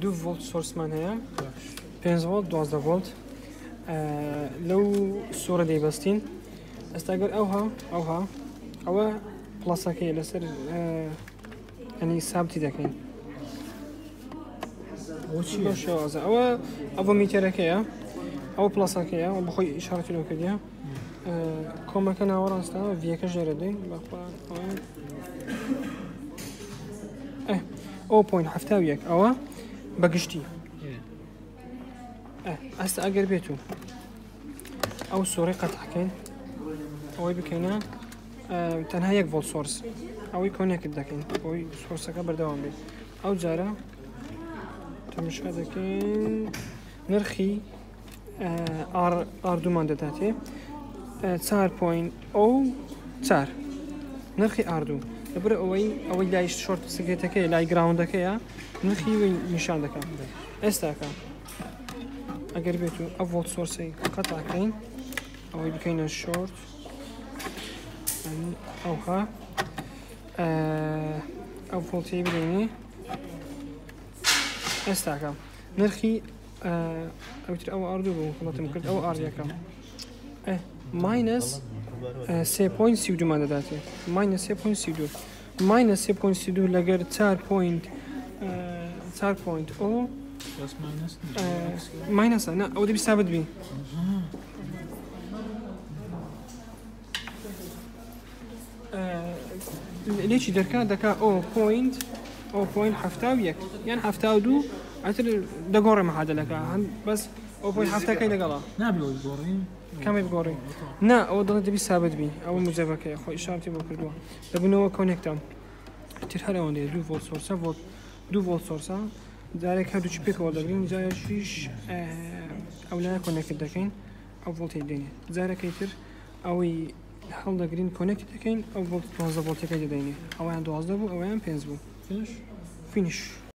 دو فولت سورسمان هەیە 5 ڤۆلت 12 ڤۆلت لەو سوورە دەیبەستین ئێستا گەر ئەوها ئەوها ئەوە پلاسەکەی لەسەر ئەنی سابتی دەکەین ئەوە ئەوە میتێرەکەیە ئەو پلاسەکەیە و بخۆی ئشارەتیلۆکردە کۆمەکە ناوەڕاستە ڤەکە ژێرە دەین بە 0.7 یەک ئەوە بەگشتی ئەستا ئەگەر بێت و ئەو سۆری قەتحکەین ئەوەی بکەینە تەنها یەک ڤۆل سۆرس ئەوەی کۆنێکت دەکەین ئەوی سۆرسەکە بەردەوام بێت ئەو جارە تەمشا دەکەین نرخی ئاردومان دەداتێ 4.0 نرخي. آر ئاردوو لەبرە ئەوەی ئەوەی لای شۆرت سگرێتەکەی لای گراوندەکەیە نرخی نیشان دەکەم ئێستاکە ئەگەر بێت و ئەو ڤۆلت سۆرسی قەتاکەین ئەوەی بکەینە شۆرت ئەوها ئەو فۆڵتی بدەینی ئێستاکەم نرخی ئەوتر ئەو ئاردوو بوو خڵەتم کرد ئەو ئاردیەکەم سه. minus uh, 3.32 ماده داده. minus 3.32 minus 3.32 لگر 4 پوینت چهار پوینت او minus نه او دي بيستعبد بي ليش درکه دكا او بوينت او بوينت حفتا ويك يعني حفتا ودو عتر دقورة محادلة بس ئەو هەفتەکەی لەگەڵا کامی بگۆڕی نا ئەو دڵ دەبی سابت بی ئەو مجەبەکەی خۆی شارتی بۆ کردووە دەبنەوە کۆنێکتام تر هەرەوەندێ دوو ڤۆل سۆرسە ڤۆت دوو ڤۆل سۆرسە جارێک هەردووچ پێکەوە دەگرین جایشیش ئەولای کۆنێکت دەکەین ئەو ڤۆڵتی دێنێ جارەکەی تر ئەوەی هەڵدەگرین کۆنێکتی دەکەین ئەو ڤۆلت 12 ڤۆلتەکەی دەدەینێ ئەویان دوازدە بوو ئەویان پێنج بوو فینش